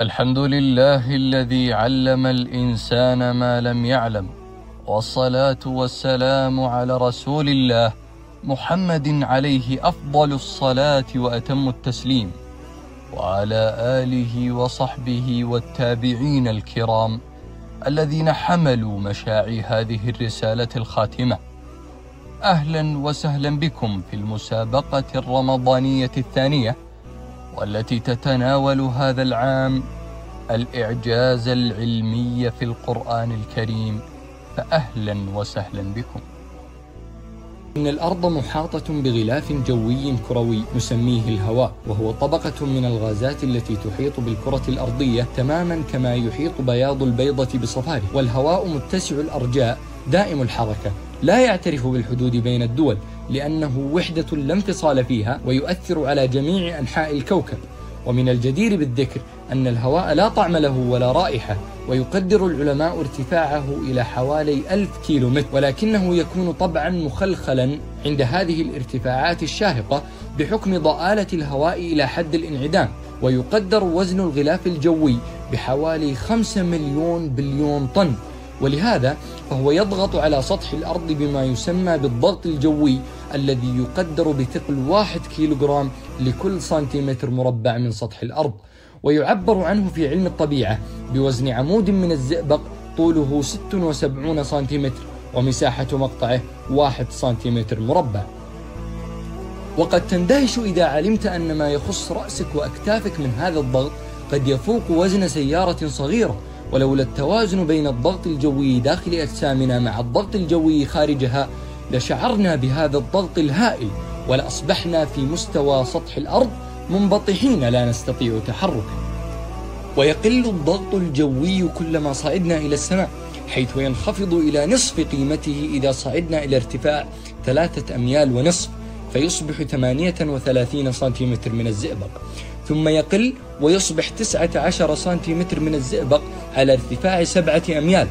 الحمد لله الذي علم الإنسان ما لم يعلم والصلاة والسلام على رسول الله محمد عليه أفضل الصلاة وأتم التسليم وعلى آله وصحبه والتابعين الكرام الذين حملوا مشاعي هذه الرسالة الخاتمة. أهلا وسهلا بكم في المسابقة الرمضانية الثانية. والتي تتناول هذا العام الإعجاز العلمي في القرآن الكريم فأهلا وسهلا بكم. إن الأرض محاطة بغلاف جوي كروي نسميه الهواء وهو طبقة من الغازات التي تحيط بالكرة الأرضية تماما كما يحيط بياض البيضة بصفاره. والهواء متسع الأرجاء دائم الحركة. لا يعترف بالحدود بين الدول لأنه وحدة لا انفصال فيها ويؤثر على جميع أنحاء الكوكب. ومن الجدير بالذكر أن الهواء لا طعم له ولا رائحة ويقدر العلماء ارتفاعه إلى حوالي ألف كيلو متر. ولكنه يكون طبعا مخلخلا عند هذه الارتفاعات الشاهقة بحكم ضآلة الهواء إلى حد الانعدام. ويقدر وزن الغلاف الجوي بحوالي 5 مليون بليون طن. ولهذا فهو يضغط على سطح الأرض بما يسمى بالضغط الجوي الذي يقدر بثقل واحد كيلوغرام لكل سنتيمتر مربع من سطح الأرض. ويعبر عنه في علم الطبيعة بوزن عمود من الزئبق طوله 76 سنتيمتر ومساحة مقطعه 1 سنتيمتر مربع. وقد تندهش إذا علمت أن ما يخص رأسك وأكتافك من هذا الضغط قد يفوق وزن سيارة صغيرة ولولا التوازن بين الضغط الجوي داخل أجسامنا مع الضغط الجوي خارجها لشعرنا بهذا الضغط الهائل ولأصبحنا في مستوى سطح الأرض منبطحين لا نستطيع تحركا ويقل الضغط الجوي كلما صعدنا إلى السماء حيث ينخفض إلى نصف قيمته إذا صعدنا إلى ارتفاع ثلاثة أميال ونصف. فيصبح 38 سنتيمتر من الزئبق ثم يقل ويصبح 19 سنتيمتر من الزئبق على ارتفاع سبعة أميال.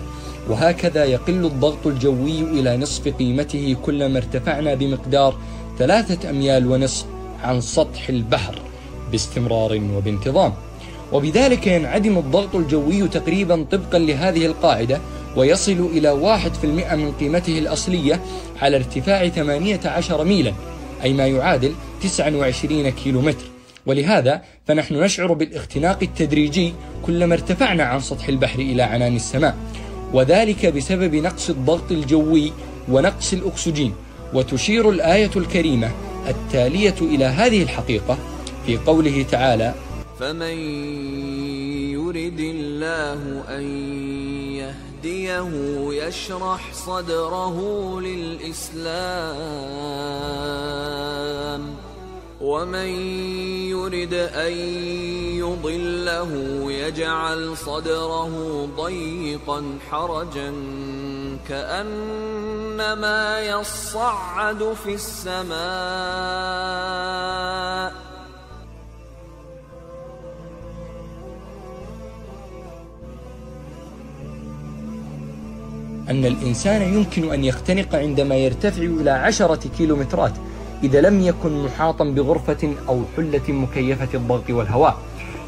وهكذا يقل الضغط الجوي إلى نصف قيمته كلما ارتفعنا بمقدار ثلاثة أميال ونصف عن سطح البحر باستمرار وبانتظام. وبذلك ينعدم الضغط الجوي تقريبا طبقا لهذه القاعدة ويصل إلى واحد في المئة من قيمته الأصلية على ارتفاع 18 ميلا. أي ما يعادل 29 كيلومتر. ولهذا فنحن نشعر بالاختناق التدريجي كلما ارتفعنا عن سطح البحر إلى عنان السماء. وذلك بسبب نقص الضغط الجوي ونقص الأكسجين. وتشير الآية الكريمة التالية إلى هذه الحقيقة في قوله تعالى فمن يرد الله أن يهديه يشرح صدره للإسلام. ومن يرد أن يضله يجعل صدره ضيقا حرجا كأنما يصعد في السماء. أن الإنسان يمكن أن يختنق عندما يرتفع إلى عشرة كيلومترات إذا لم يكن محاطا بغرفة أو حلة مكيفة الضغط والهواء.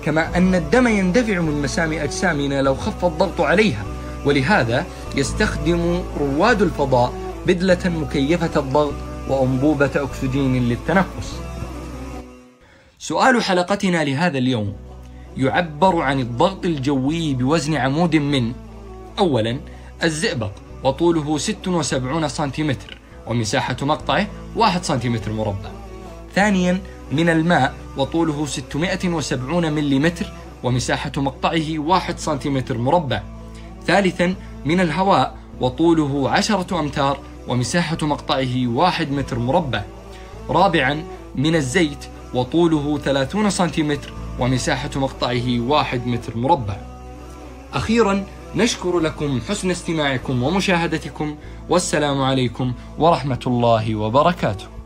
كما أن الدم يندفع من مسام أجسامنا لو خف الضغط عليها. ولهذا يستخدم رواد الفضاء بدلة مكيفة الضغط وأنبوبة أكسجين للتنفس. سؤال حلقتنا لهذا اليوم. يعبر عن الضغط الجوي بوزن عمود من. أولا الزئبق وطوله 76 سنتيمتر ومساحة مقطعه 1 سنتيمتر مربع. ثانيا من الماء وطوله 670 ملم ومساحة مقطعه 1 سنتيمتر مربع. ثالثا من الهواء وطوله 10 أمتار ومساحة مقطعه 1 متر مربع. رابعا من الزيت وطوله 30 سنتيمتر ومساحة مقطعه 1 متر مربع. أخيرا نشكر لكم حسن استماعكم ومشاهدتكم والسلام عليكم ورحمة الله وبركاته.